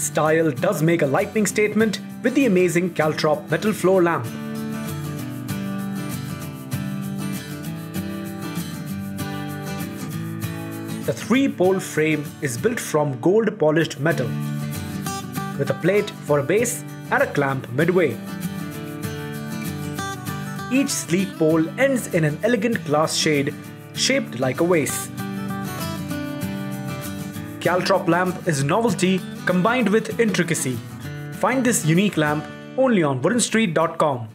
Style does make a lightning statement with the amazing Caltrop metal floor lamp. The three-pole frame is built from gold polished metal with a plate for a base and a clamp midway. Each sleek pole ends in an elegant glass shade shaped like a vase. Caltrop lamp is novelty combined with intricacy. Find this unique lamp only on woodenstreet.com.